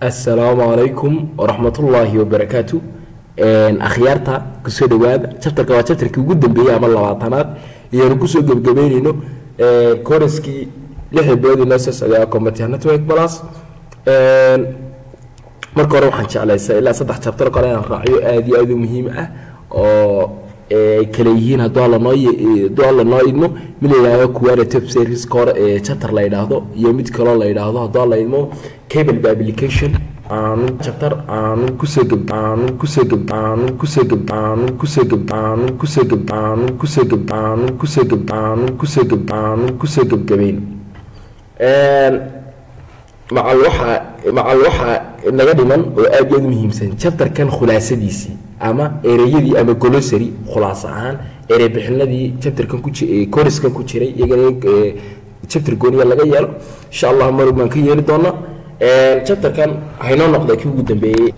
assalaamu calaykum waraxmatullaahi wabarakaatu akhyaarta ku soo dhawaada chapterka waa chapterkii ugu dambeeyey ama labaatanaad iyaanu ku soo gebgabeyneyno koraskii lixda bilood inoo soo socday network plus. Marka hore waxaan jeclaysa ilaa saddex chapter kale inaan raaciyo aada iyo aada u muhiim ah oo kale yihiin hadduu alla noo hadduu alla noo idmo mid la yidhaahdo kuwana top service core ee chapter la yidhaahdo iyo mid kaloo la yidhaahdo hadduu alla idmo cable application aanu chapter aanu ku soo geb aanu ku soo geb aanu ku soo geb aanu ku soo geb aanu ku soo geb aanu ku soo geb aanu ku soo geb aanu ku soo geb aanu ku soo gebgabeyn macal waxaa macal naga dhiman oo aad iyo aad muhiimsan chapterkan khulaasadiisii ama ereyadii ama golosary khulaas ahaan erey bixinadii chapterkan ku jiray iyagana gooniya laga yeelo insha allah mar baan ka yeeli doonaa. Chapterkan haynoo noqday kii ugu dambeeyey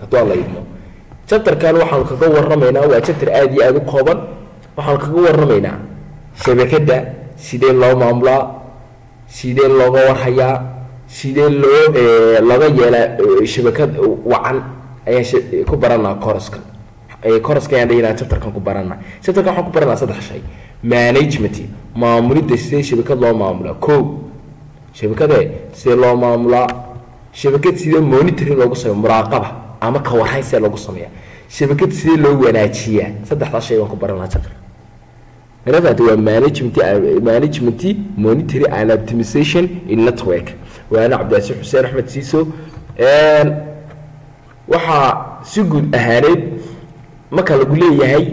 hadduu alla idmo chapterkan waxaanu kaga waramaynaa waa chapter aada iyo aada u kooban. Waxaanu kaga waramaynaa shabakadda sidee loo maamulaa sidee looga warhayaa sidee loo looga yeelaa shabakad wacan? Ayaan ku baranaa coroska coroska ayaan dhahinaa chapterkan ku baranaa. Chapterkan waxaan ku baranaa saddex shay. Management maamulidda sidee shabakad loo maamulaa? Ko shabakade sidee loo maamulaa? Shabakad sidee monitoring loogu sameeya muraaqaba ama ka sidee loogu sameeya shabakad sidee loo wanaajiyaa? Saddexdaas shay baan ku baranaa chapter. Manafahanta waa management management monitory and optimization in network waana cabdicaasi xuseen axmed siiso waxaa si guud ahaaneed marka lagu leeyahay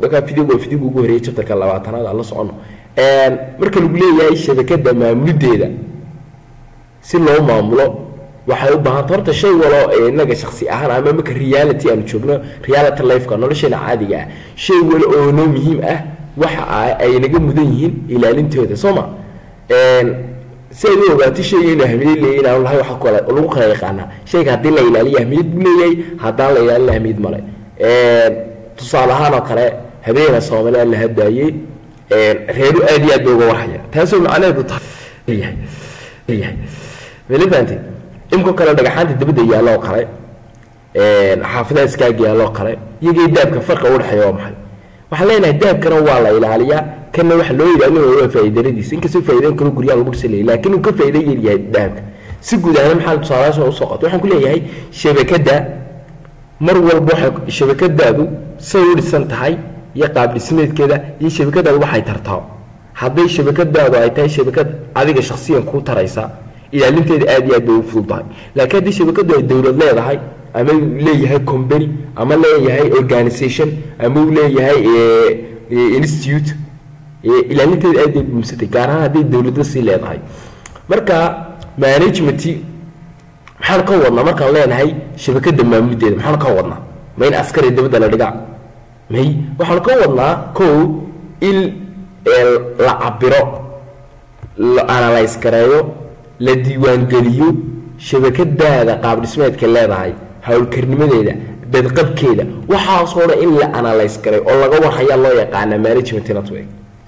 markaa waa videoga ugu horeeyay chapterka labaatanaad aan la socono. Marka lagu leeyahay shabakada maamulideeda si loo maamulo waxay u baahanta horta shay walo inaga shaksi ahaan ama marka reality aanu joogno reality lifeka nolosheena caadiga ah. Shay walo oo noo muhiim ah waxa ay naga mudan yihiin ilaalintooda soo ma si ay u ogaato shayga inuu ahmiyad leeyahy inaan lahay waxa kale lagu kala yaqaanaa shayga haddii la ilaaliyo ahmiyad buu leeyahay haddaan la ilaalin ahmiyad male tusaale ahaan oo kale habeena soomaaliya la hadaayey reeru aad iyo aad bay uga warhaya taasoo macnaheedu leeyahay imka kale dhagaxaanta dabadda yaallo oo kale xaafadaha iskaaga yaallo oo kale iyagii daabka farqa u dhexeeya waa maxay waxaan leenahay dahabkana waa la ilaaliyaa. Kana waxa loo ilaalinayo waa faa'iidadiisa. Inkastoo faa'iidan kale guryaha lagu dhisanayay laakiin uu ka faa'iido yar yahay dahabka si guud ahaan maxaa tusaalayaasha u soo qatay waxaan ku leeyahay shabakadda. Mar walba waxay shabakadaadu say u dhisan tahay iyo qaab dhismeedkeeda iyo shabakadaadu waxay tartaa. Hadday shabakadaadu ay tahay shabakad adiga shaksiyan kuu taraysa ilaalinteeda aad iyo aad bay u fududahay. Laakiin haddii shabakadu ay dowlad leedahay ama leeyahay company ama leeyahay organization ama uu leeyahay institute ilaalinteeda aad bay muhiimsantay gaar ahaan hadday dowladda sii leedahay. Marka management maxaan ka wadnaa markaan leenahay shabakada maamulideeda maxaan ka wadnaa? Ma in askari dabadda la dhigaa? May? Waxaan ka wadnaa ko in la cabiro la analyse gareeyo la diiwaangeliyo shabakadaada qaab dhismeedka leedahay howlkarnimadeeda badqabkeeda waxaasoo dhan in la analyse garay oo laga warhayaa loo yaqaana management network.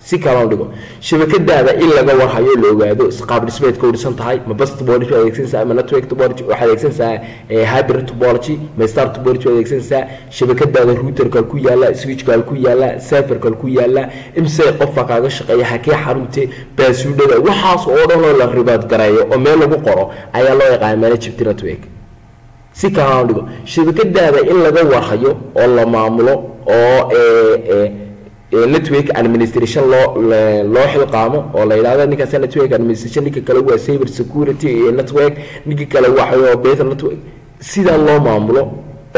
Si kaloo dhigo shabakadaada in laga warhayo la ogaado qaab dhismeedka u dhisan tahay ma bus topology waa adeegsanaysaa ma network topology waxaad adeegsanaysaa hybrid topology ma star topology waa adeegsanaysaa shabakadaada routerka ku yaalla switchka ku yaalla serverka ku yaalla imse qofka kaaga shaqeeya hakee xarunte baasuudhada waxaas oo dhan oo la ribaad gareeyo oo meel lagu qoro ayaa loo yaqaana management network si kaloo dhigo shabakadaada in laga warhayo oo la maamulo oo network administration loo loo xilqaamo oo la yidhahdo ninkaas network administration ninka kale waa cyber security network ninka kale waxa better network. Sidaa loo maamulo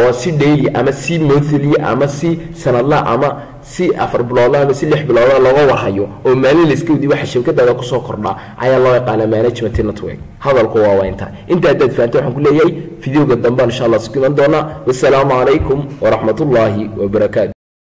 oo si daily ama si monthly ama si sanadla ama si afar biloodla ama si lix biloodla looga warhayo oo maalin layska wadi waxa shabakadaada ku soo kordhaa ayaa loo yaqaana management network. Hadalku waa intaa inta haddaad fahamtay waxaan ku leeyahay videoga dambe insha allah isku iman doonaa. Wassalaamu calaykum waraxmatullaahi wabarakaatu